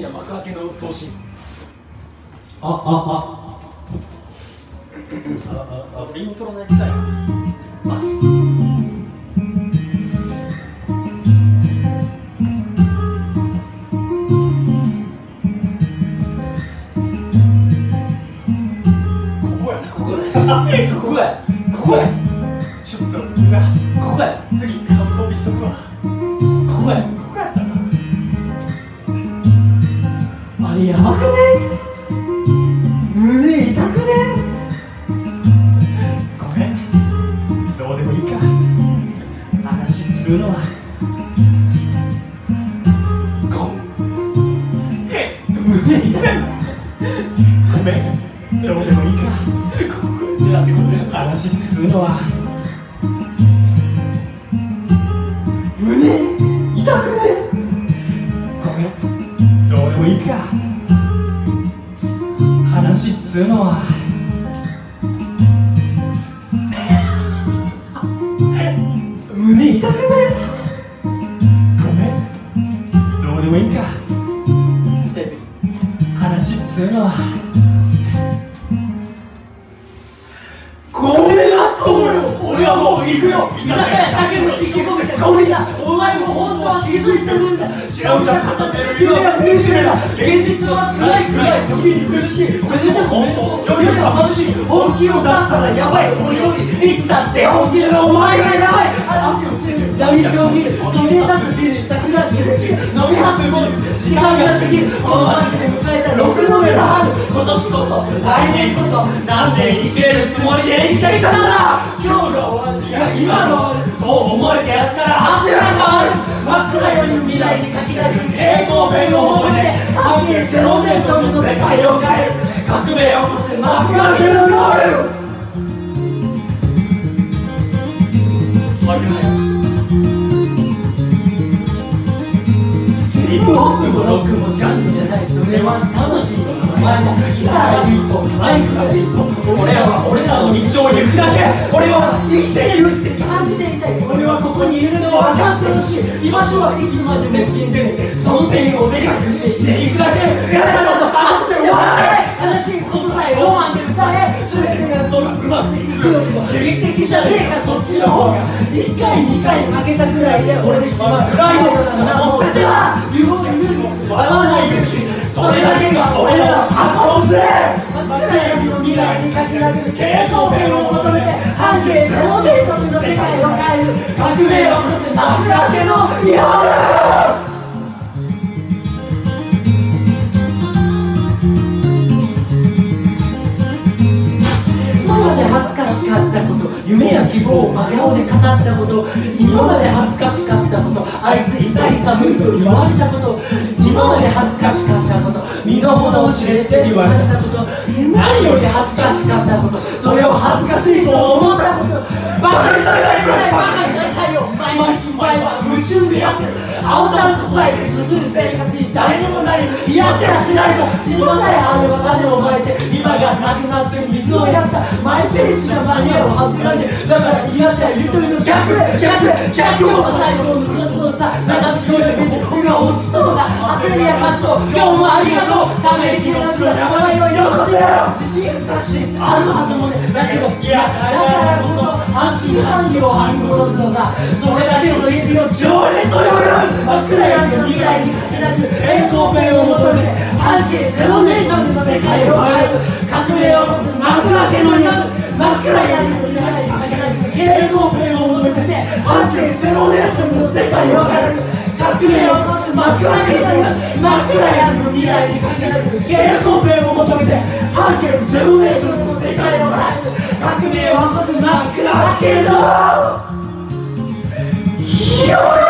や幕開けの送信。あああ。ああイントロのやつだよここやここだ ここや。ここや。ちょっとなここや。次完飛びしとくわ。ここやあれやばくね胸痛くねごめんどうでもいいか話っつうのはご胸痛いごめんどうでもいいかここ狙ってこれ話っつうのは胸痛くねごめん。どうでもいいか。つうのは。胸痛くねごめん。どうでもいいか。絶対次。話っつうのは。ごめんなと思うよ。俺はもう行くよ。居酒屋だけの池込みごめんなお前も本当は気づいてる。んだ白うじゃ語ってる夢は惨めだ現実は辛い。くらい。時に苦しい。それでも本当よりはしい。本気を出したらやばい。俺よりい。つだって本気でお前がやばい。汗をつる闇を見るそれだと見る桜散るし飲みはすごい。時間が過ぎるこの街で迎えた6度目の春今年こそ来年こそ何年生きれるつもりで生きていたんだ今日が終わるいや今のそう思えたやつから汗が変わる真っ暗より未来に書き出る蛍光ペンを求めて半径ゼロメートルの世界を変える。革命を起こして幕開けのゴール負けないヒップホップもロックもジャンルじゃないそれは楽しい前だギターが一歩マイクが一歩俺らは俺らの道を行くだけ俺は生きているって感じていたい俺はここにいるのを分かってほし居場所はいつまで熱気に出てその点をでかくしてしていくだけやらなとあとして笑え悲しいことさえロマンで歌え全てがどうまくいくよりも劇的じゃねえかそっちの方が1回2回負けたくらいで俺たちはライバルだからもう捨ては言うよりも笑わない勇気それだけが俺らの箱をせ真っ暗闇の未来にかけられる蛍光ペンを求めて半径ゼロメートルの世界を変える革命を起こす幕開けの夜今まで恥ずかしかったこと夢や希望を真顔で語ったこと今まで恥ずかしかったことあいつ痛い寒いと言われたこと今まで恥ずかしかったこと身の？程を知れて言われたこと何より恥ずかしかったことそれを恥ずかしいと思ったことバカにされないくらいバカになりたいよ毎日お前は夢中でやってる青タンクさえで続る生活に誰にもなり癒せやしないと今さえあれば種をまいて今がなくなって水をやったマイページな間に合うはずがねだから癒しやゆとりの？逆へ逆へ逆を最高の？流し声だけで僕が落ちそうだ。焦りや葛藤今日もありがとうため息の白山ないをよこせよ自信確信あるはずもねだけどいやだからこそ半信半疑を半殺すのさそれだけの意味を情熱を呼ぶ真っ暗闇の未来にかけなく栄光ペンを求めて半径ゼロメゼロメートルの世界を変える。革命を起こす幕開けの夜真っ暗闇の未来にかけなく栄光ペンを求めて半径ゼロメートルの世界を変える革命を起こす真っ暗けの夜